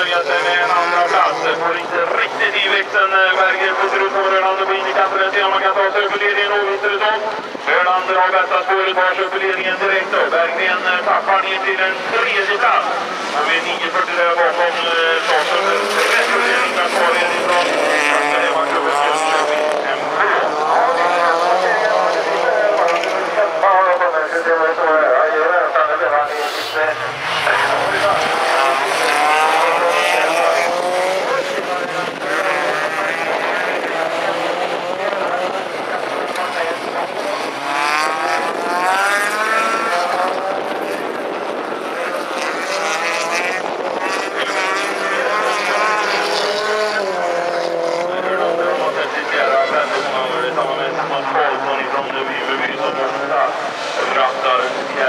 börjar sig med en andra plats. Får inte riktigt i växeln. Berger skjuter ut på Rölander på indikator. Där ser om man kan ta sig upp i ledningen Åvisturesson. Rölander har bästa spåret, tar sig upp i ledningen direkt. Berggren tappar ner till en tredje plats. Och vi är 9.40 där bakom Larsson. Rätt kvar inifrån. Det var klubben Jönköping MK. Yeah.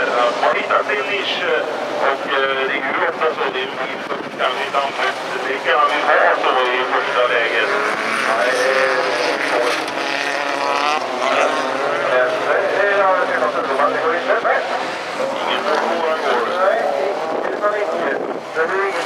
Rattar fjärrar. De har hittat sin nisch och eh, det är ju ofta så. Det är en bil som kanske inte används. Det kan vi ha så i första läget. Ingen på våran gård. Det är ett,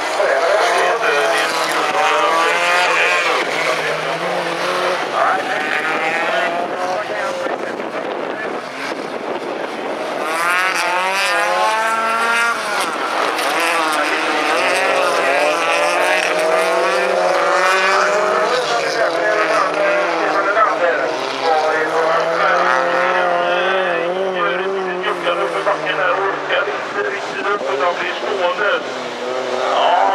backen här och orkar inte riktigt upp utan blir stående. Ja,